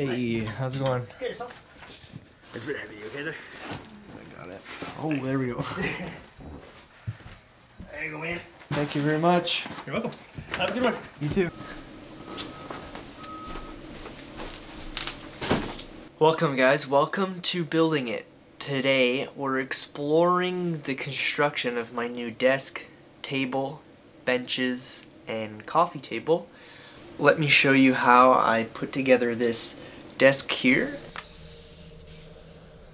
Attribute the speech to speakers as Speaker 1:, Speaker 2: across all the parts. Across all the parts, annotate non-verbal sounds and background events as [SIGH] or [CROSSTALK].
Speaker 1: Hey, how's it going?
Speaker 2: Get yourself. It's a bit heavy, you okay there?
Speaker 1: I got it. Oh, there we go. [LAUGHS]
Speaker 2: There you go, man.
Speaker 1: Thank you very much.
Speaker 2: You're welcome. Have a good one.
Speaker 1: You too.
Speaker 3: Welcome guys, welcome to Building It. Today we're exploring the construction of my new desk, table, benches, and coffee table. Let me show you how I put together this desk here.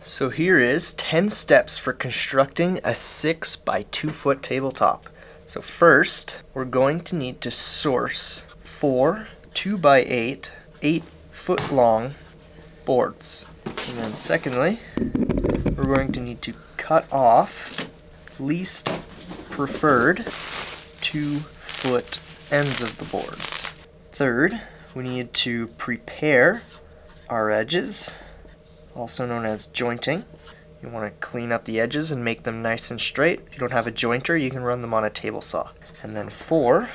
Speaker 3: So here is 10 steps for constructing a 6 by 2 foot tabletop. So first, we're going to need to source four 2 by 8, 8 foot long boards. And then secondly, we're going to need to cut off least preferred 2 foot ends of the boards. Third, we need to prepare our edges, also known as jointing. You want to clean up the edges and make them nice and straight. If you don't have a jointer, you can run them on a table saw. And then four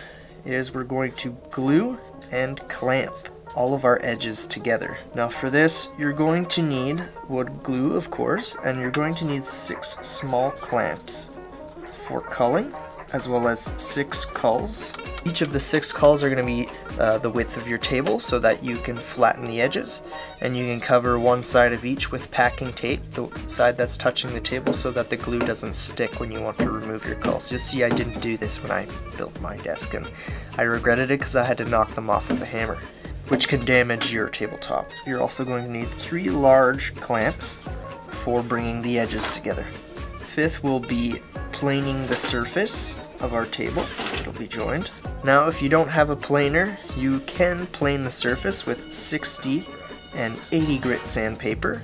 Speaker 3: is we're going to glue and clamp all of our edges together. Now for this, you're going to need wood glue, of course, and you're going to need six small clamps for culling, as well as six culls. Each of the six culls are going to be uh, the width of your table so that you can flatten the edges and you can cover one side of each with packing tape, the side that's touching the table so that the glue doesn't stick when you want to remove your culls. You'll see I didn't do this when I built my desk and I regretted it because I had to knock them off with a hammer which can damage your tabletop. You're also going to need three large clamps for bringing the edges together. Fifth will be planing the surface of our table. It'll be joined. Now if you don't have a planer, you can plane the surface with 60 and 80 grit sandpaper.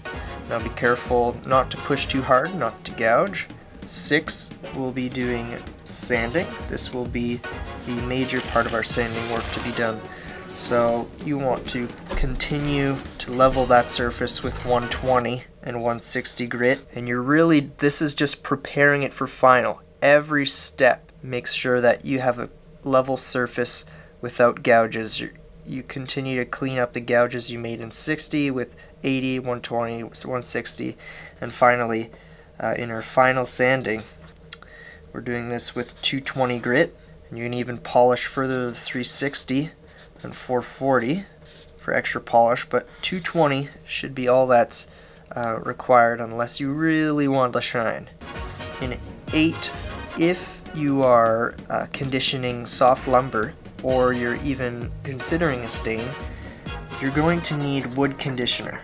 Speaker 3: Now be careful not to push too hard, not to gouge. Six will be doing sanding. This will be the major part of our sanding work to be done. So you want to continue to level that surface with 120 and 160 grit and you're really this is just preparing it for final. Every step makes sure that you have a level surface without gouges. you you continue to clean up the gouges you made in 60 with 80, 120, 160 and finally uh, in our final sanding we're doing this with 220 grit and you can even polish further to 360 and 440 for extra polish, but 220 should be all that's uh, required unless you really want to shine. In 8, if you are uh, conditioning soft lumber or you're even considering a stain, you're going to need wood conditioner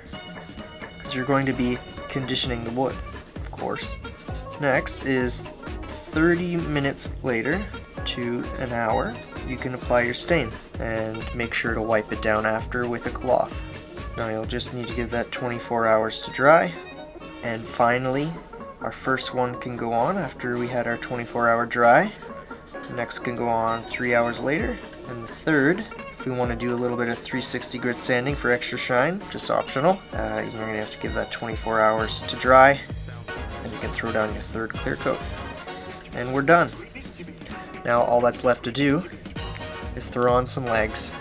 Speaker 3: because you're going to be conditioning the wood, of course. Next is 30 minutes later to an hour, you can apply your stain and make sure to wipe it down after with a cloth. Now you'll just need to give that 24 hours to dry. And finally, our first one can go on after we had our 24 hour dry. The next can go on three hours later. And the third, if we want to do a little bit of 360 grit sanding for extra shine, just optional, uh, you're going to have to give that 24 hours to dry. And you can throw down your third clear coat. And we're done. Now all that's left to do is throw on some legs.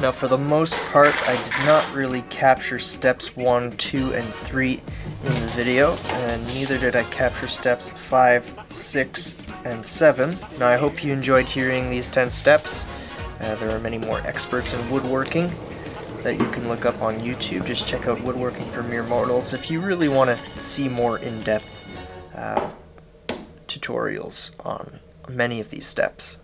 Speaker 3: Now for the most part I did not really capture steps 1, 2, and 3 in the video, and neither did I capture steps 5, 6, and 7. Now I hope you enjoyed hearing these 10 steps. Uh, there are many more experts in woodworking that you can look up on YouTube. Just check out Woodworking for Mere Mortals if you really want to see more in-depth uh, tutorials on many of these steps.